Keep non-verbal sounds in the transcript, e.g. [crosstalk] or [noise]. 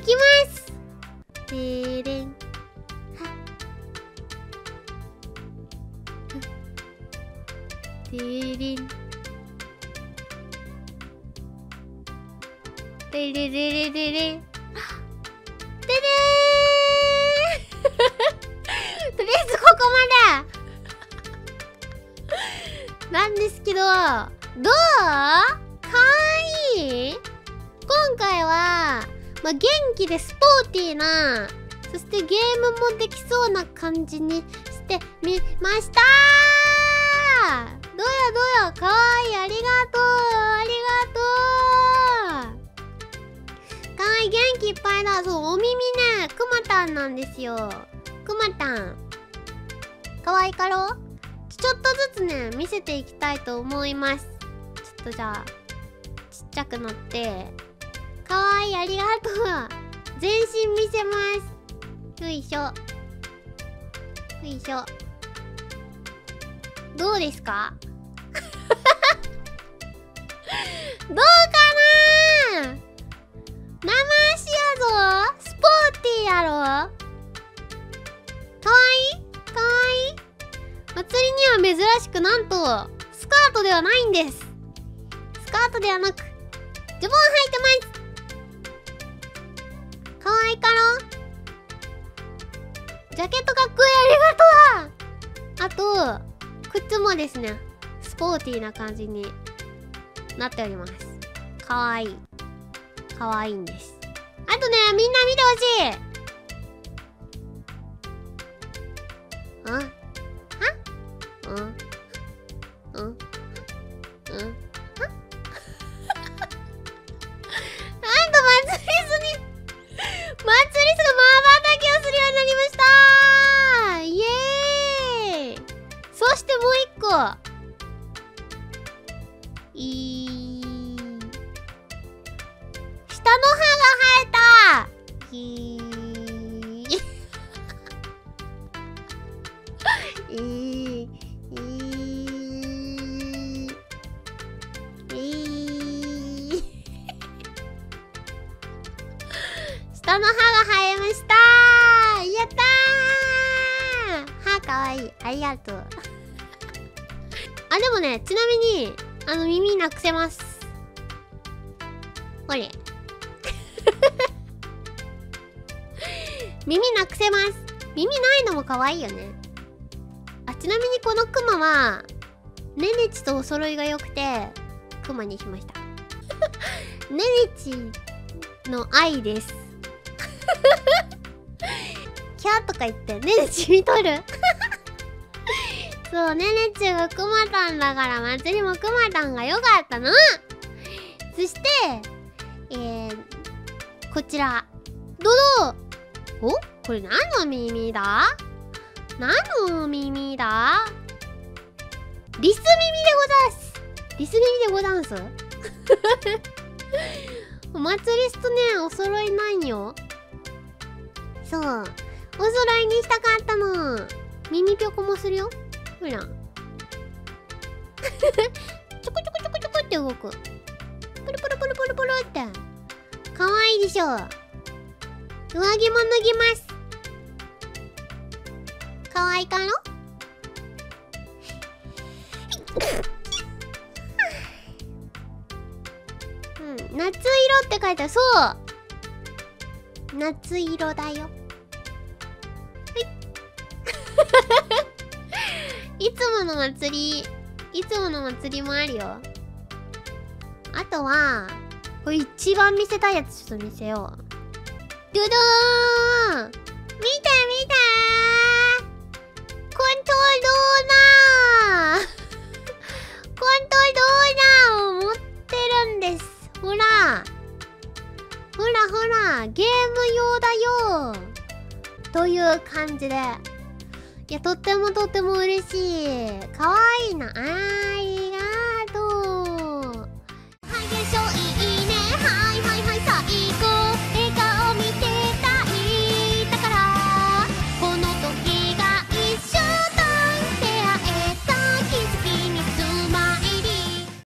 いきます。てれんはてれんてれれれれれてれとりあえずここまで。なんですけどどう？かわいい？今回は、まあ、元気でスポーティーなそしてゲームもできそうな感じにしてみました。どうやどうやかわい。いありがとう。ありがとう。かわい。い元気いっぱいだそうお耳ね。くまたんなんですよ。くまたん。かわいかろちょっとずつね見せていきたいと思います。ちょっとじゃあちっちゃくなって。かわいいありがとう。全身見せます。よいしょ。よいしょ。どうですか？[laughs] どうかな？生足やぞ。スポーティーやろ。かわいい？かわいい？祭りには珍しくなんとスカートではないんです。スカートではなくズボン履いてます。かわいかろジャケットかっこいい。ありがとう。あと靴もですね。スポーティーな感じになっております。かわいい。かわいいんです。あとねみんな見てほしい。あ？うん。いー下の歯が生えたいーいーいい下の歯が生えました。やったー。歯かわいい。ありがとう。あでもねちなみにあの耳なくせます。ほれ。[laughs] 耳なくせます。耳ないのも可愛いよね。あちなみにこのクマはネネチとお揃いが良くてクマにしました。ネネチの愛です。キャーとか言ってネネチ見とる？そうネネチがクマタンだから祭りもクマタンが良かったの。そしてえー、こちら。ドドお？これ何の耳だ？何の耳だ？リス耳でござんす。リス耳でござんす？[laughs] お祭りすとねお揃いないよ。そう。お揃いにしたかったの。耳ぴょこもするよ。ほら [laughs] ちょこちょこちょこちょこって動く。プルプルプルプルプルって。かわいいでしょ。上着も脱ぎます。かわいいかの？[laughs] うん夏色って書いてある。そう。夏色だよ。はいいつもの祭りいつもの祭りもあるよ。あとはこれ一番見せたいやつちょっと見せよう。ドドーン！見て見てコントローラー！コントローラーを持ってるんです。ほら。ほらほら。ゲーム用だよ。という感じで。いやとってもとっても嬉しい。かわいいな。あ